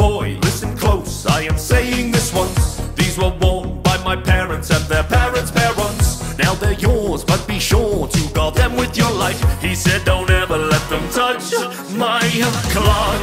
boy, listen close, I am saying this once. These were worn by my parents and their parents' parents. Now they're yours, but be sure to guard them with your life. He said, don't ever let them touch my clock.